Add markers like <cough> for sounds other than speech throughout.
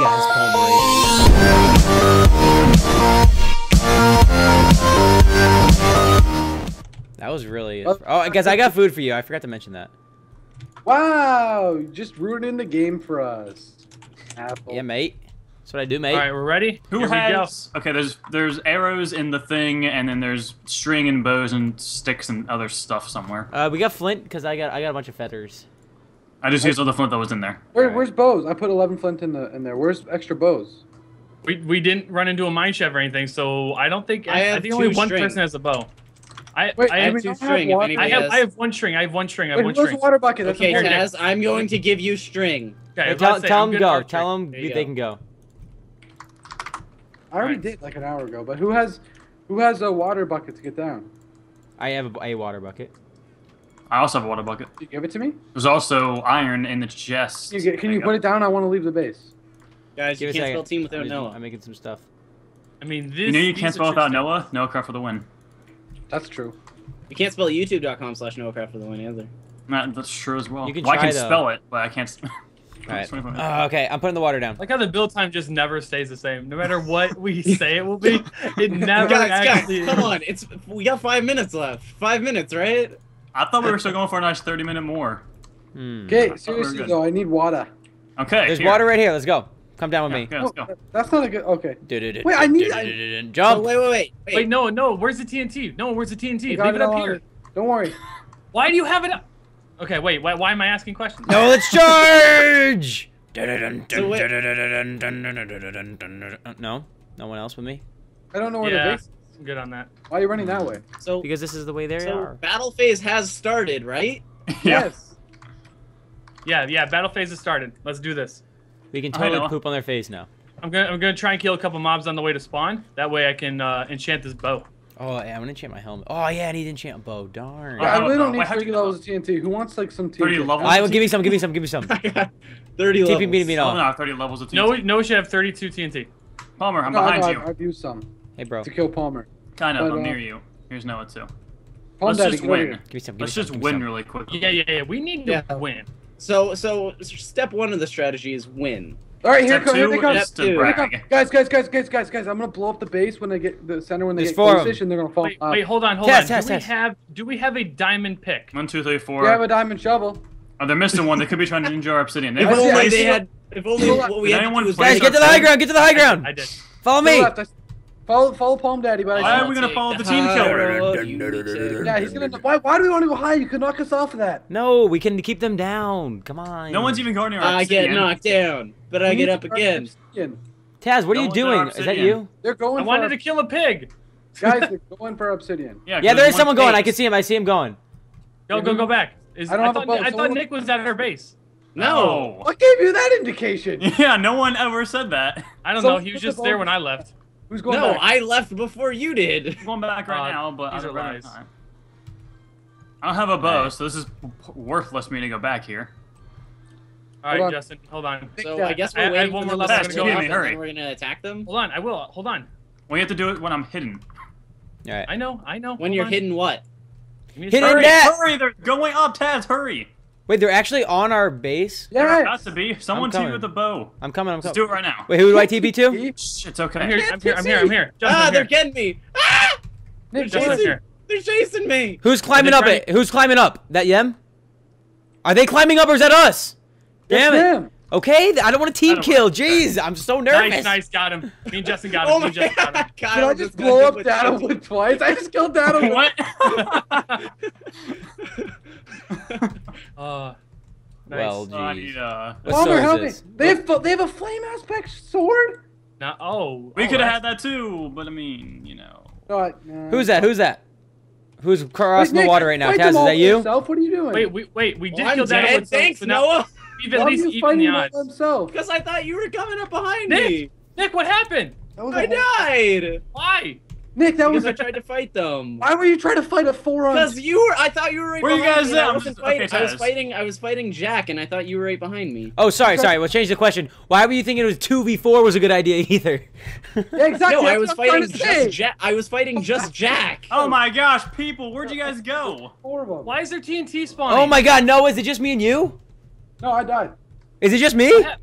guys, Palmer. That was really. Oh. Oh, guys, I got food for you. I forgot to mention that. Wow, you just ruining the game for us. Apple. Yeah, mate. That's what I do, mate. All right, we're ready. Who Here we go. has? Okay, there's there's arrows in the thing, and then there's string and bows and sticks and other stuff somewhere. Uh, we got flint because I got I got a bunch of feathers. I just used all the flint that was in there. Where, Alright. Where's bows? I put 11 flint in the in there. Where's extra bows? We, we didn't run into a mine shaft or anything, so I don't think I I, have think only two one string. person has a bow. I Wait, I, I have, have two don't have string. If water. I have has. I have one string. I have one string. I have Wait, one where's string. the water bucket? That's Okay, important. Taz, I'm going to give you string. Okay, Hey, tell let's say tell I'm them good go. archer. Tell them There you they go. can go. I already Alright. did like an hour ago, but who has who has a water bucket to get down? I have a, a water bucket. I also have a water bucket. Can you give it to me? There's also iron in the chest. Can you, get, can you put it down? I want to leave the base. Guys, Give you can't spell team I'm, without Noah. I'm making some stuff. I mean, this. You know you can't spell without. Noah. Noah Craft for the win. That's true. You can't spell youtube.com slash NoahCraft for the win either. That, that's true as well. You can well, I can though. spell it, but I can't. s- <laughs> All right. Sorry, sorry. Uh, okay, I'm putting the water down. Like how the build time just never stays the same. No matter what we <laughs> say it will be, it <laughs> never guys, actually. guys, come on. It's we got five minutes left. Five minutes, right? I thought we were still going for a nice 30 minute more. Hmm. Okay, I thought we seriously though, I need water. Okay. There's here. water right here. Let's go. Come down with Yeah, me. okay, let's go. Oh, that's not a good. Okay. Wait, Wait, I need- Oh, Jump. wait, wait, wait. Wait, Wait, no, no. Where's the TNT? No, where's the TNT? Leave it up here. on- Don't worry. Why do you have it up? Okay, wait. Why, why am I asking questions? No, let's charge. No, no one else with me. I don't know where Yeah. the base. Is. I'm good on that. Why are you running that way? so Because this is the way they so are. battle phase has started, right? <laughs> Yes. Yeah, yeah. Battle phase has started. Let's do this. We can totally uh-huh. poop on their face now. I'm gonna I'm gonna try and kill a couple mobs on the way to spawn. That way I can uh, enchant this bow. Oh yeah, I'm gonna enchant my helmet. Oh yeah, I need to enchant a bow. Darn. Yeah, Yeah, I don't really don't uh, need Wait, how'd 30 get levels of TNT. Who wants like some TNT? 30 levels? I will give you some. Give me some. Give me some. I got <laughs> 30 TP levels. beat me Oh, up. no, 30 levels of TNT. No, no, should have 32 TNT. Palmer, I'm No, I behind know, you. I've, I've used some Hey bro, to kill Palmer. kind of, but, I'm uh, near you. Here's Noah too. Palm Let's Daddy, just win. here. me some. Give Let's me just some, give win some. really quick. Yeah, yeah, yeah. We need to Yeah. win. So, so step one of the strategy is win. All right, here, Step co- here they come. Step two. Here they come. brag. Guys, guys, guys, guys, guys, guys. I'm gonna blow up the base when they get the center when they There's get four of close-ish, and they're gonna fall. Wait, off. wait, hold on, hold Test, on. test, do we have do we have a diamond pick? One, two, three, four. We have a diamond shovel. Oh, they're missing one. They could be trying to ninja our obsidian. They If only they had. If only what we had to do was Guys, get to the high ground. Get to the high ground. I did. Follow me. Left, I s- Follow, follow Palm Daddy, but Why are we gonna follow the team killer? road, you take- yeah, he's gonna. Why? Why do we want to go high? You could knock us off of that. No, we can keep them down. Come on. No one's even guarding our I get knocked down, but I get up again. Taz, what are you one's in our doing? Is that you? They're going. I wanted for to kill a pig. guys. They're <laughs> going for obsidian. Yeah, Yeah, 'cause there's someone going. I can see him. I see him going. Go, go, go back. Is, I don't have a boat, I thought what- Nick was at our base. No. Oh. What gave you that indication? <laughs> Yeah, no one ever said that. I don't So know. He was what's the just there when I left. Who's going No, back? I left before you did. I'm going back right Uh, now, but these I are don't have lies. time. I don't have a bow, Alright. so this is worthless me to go back here. All right, Hold. Justin, hold on. So guy. I guess we're I have waiting one more them level. to I'm go gonna go. and Hurry. we're gonna attack them. Hold on. I will. Hold on. We have to do it when I'm hidden. All right. I know. I know. When Hold you're on. hidden, what? Give me a Hidden. Hurry, net! hurry! They're going up, Taz. Hurry! Wait, they're actually on our base. There Yes. has to be someone coming. team with a bow. I'm coming. I'm coming. Let's do it right now. Wait, who do I TP to? <laughs> Shh, it's okay. I'm here. I'm here. I'm here. I'm here. Justin, ah, I'm they're here. getting me. Ah! Nick, Justin, I'm Jason. here. They're chasing me. Who's climbing up it? Who's climbing up? That Yem? Are they climbing up or is that us? Damn It's it. him. Okay, I don't want to I team kill. want- Jeez, I'm so nervous. Nice, nice. Got him. Me and Justin got <laughs> him. Oh Me my and Justin got him. <laughs> god. Did I Kyle just blow up with Data twice? I just killed Data Wood. what? Uh, nice. Well, Oh, I jeez. need, uh, What Palmer, help me. They have they have a flame aspect sword. Now, oh. we oh, could have had that too, but I mean, you know. No, I. Who's that? Who's that? Who's crossing Wait, the water right now? fight Taz, is that you? Yourself? What are you doing? Wait, we wait. We did Well, kill that dead. one. Thanks, so now Noah. We've at Why are least you eaten fighting the him odds. himself? Because I thought you were coming up behind Nick! me. Nick, what happened? That was I a whole- died. Why? Nick, that was. I tried to fight them. Why were you trying to fight a four on? Because you were, I thought you were right Where you behind guys me. and at? I wasn't okay, fighting. I was fighting. I was fighting Jack, and I thought you were right behind me. Oh, sorry, sorry. We'll change the question. Why were you thinking it was 2v4 was a good idea either? <laughs> Yeah, exactly. No, I was what I'm trying fighting just Jack. I was fighting just <laughs> Jack. Oh my gosh, people, where'd you guys go? Four of them. Why is there TNT spawning? oh my god, no, is it just me and you? No, I died. Is it just me? Yeah.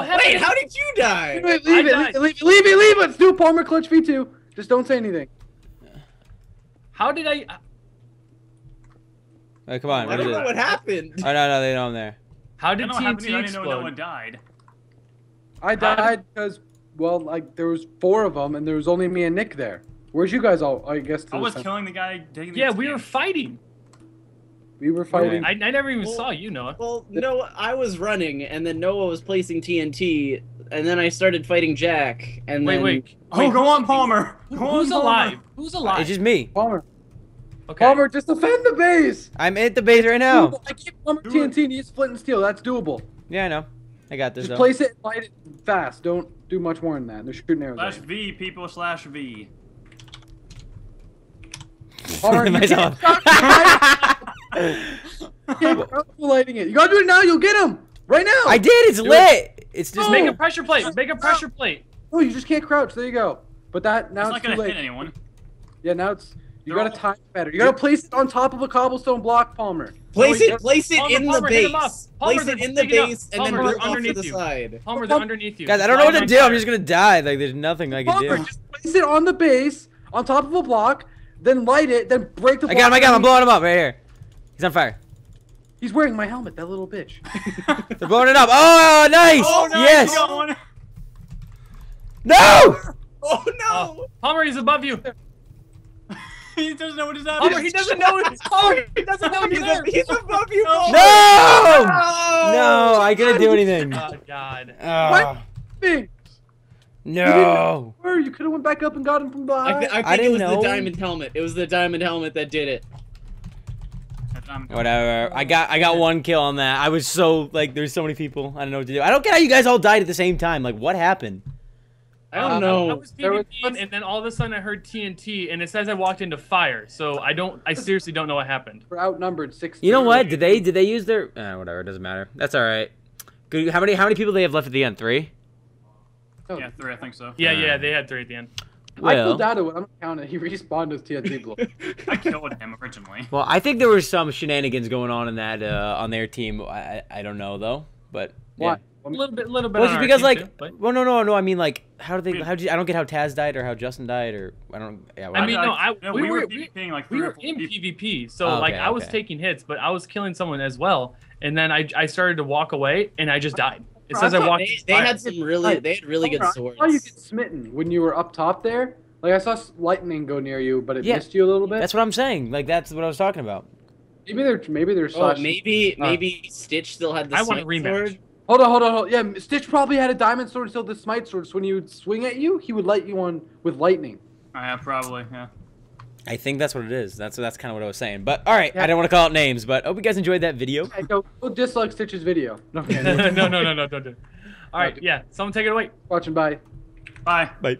Wait, how did you die? Wait, leave I it, died. leave it, leave it, leave it. Let's do Palmer clutch V2. Just don't say anything. How did I? Oh, come on. I don't know it? what happened. Oh no, no, they know I'm there. How did don't know happened. TNT either. I didn't know no explode? one died. I died because, well, like there was four of them, and there was only me and Nick there. Where's you guys all? I guess. I was center. killing the guy taking the Yeah, we were fighting. We were fighting. I, I never even Well- saw you, Noah. Well, Noah, I was running, and then Noah was placing TNT, and then I started fighting Jack, and Wait, then wait. Oh, wait, go on, Palmer. who- Go who's on, Palmer. alive? Who's uh, alive? It's just me. Palmer, okay. Palmer, just defend the base. I'm at the base right now. Doable. I gave Palmer Do TNT and he's flint and steel. That's doable. Yeah, I know. I got this Just though. place it, and light it fast. Don't do much more than that. They're shooting arrows. Slash. V people slash V. Palmer, <laughs> you Myself. You can't stop <laughs> lighting it. You gotta do it now. You'll get him right now. I did. It's Do it. lit. It's just Just Oh. make a pressure plate. Make a pressure plate. Oh, you just can't crouch. There you go. But that now It's it's, not too gonna late. hit anyone. Yeah, now it's you They're gotta all- time it better. You gotta place it on top of a cobblestone block, Palmer. place it, place it Palmer, in the Palmer, hit him up. base. Palmer, Place it in the up. base, and then Palmer, build they're off to underneath the you. side. Palmer, they're underneath you. Guys, I don't know what to do. I'm just gonna die. Like, there's nothing I can Palmer, do. just place it on the base, on top of a block, then light it, then break the I got him. I got him. I'm blowing him up right here. He's on fire. He's wearing my helmet, that little bitch. <laughs> They're blowing it up. Oh, nice. Oh, no, yes. you got one. No. Oh no! Oh, Palmer, he's above you. <laughs> he doesn't know what is happening. Palmer, he doesn't know. It's <laughs> Palmer. He doesn't know He's, he's there. he's above you, Palmer. No. No! No, I couldn't do anything. Oh God. Ah, Bing. no. Where you could have went back up and got him from I, behind. th- I think I it didn't was know. the diamond helmet. It was the diamond helmet that did it. Whatever. I got I got one kill on that. I was so like there's so many people. I don't know what to do. I don't get how you guys all died at the same time. Like what happened? I don't I know. was There was- PvPing, and then all of a sudden I heard TNT, and it says I walked into fire. So I don't. I <laughs> seriously don't know what happened. We're outnumbered six. You know what? Did they did they use their uh, whatever, it doesn't matter. That's all right. Good. How many how many people do they have left at the end? 3? Oh, Yeah, three, I think so. Yeah, Uh, yeah, they had three at the end. I Well, pulled out of it. I'm not counting. He <laughs> respawned as TNT blow. I killed him originally. well, I think there was some shenanigans going on in that uh, on their team. I I, I don't know though, but yeah. Why? A little bit, a little bit. Well, on it's because like, too, but- well, no, no, no. I mean, like, how do they? How do you? I don't get how Taz died or how Justin died or I don't. Yeah, I mean, whatever. no, I- no, we we, were were- we- PvPing like we were in people. PvP, so Oh, like I was okay. taking hits, but I was killing someone as well, and then I I started to walk away, and I just died. It says I I thought walked. They, they had some really, they had really good swords. I saw you get smitten when you were up top there. Like I saw lightning go near you, but it Yeah. missed you a little bit. that's what I'm saying. Like, that's what I was talking about. maybe they're maybe they're Oh, maybe, Uh, maybe Stitch still had the I want a rematch. sword. Hold on, hold on, hold on. Yeah, Stitch probably had a diamond sword, still the smite sword. So when he would swing at you, he would light you on with lightning. Yeah, probably, yeah. I think that's what it is. That's that's kind of what I was saying. But all right, Yeah. I didn't want to call out names, but hope you guys enjoyed that video. Hey, go, go dislike Stitch's video. <laughs> No, <laughs> no, no, no, no, don't do. it. All right, yeah, someone take it away. watching. Bye. Bye. Bye.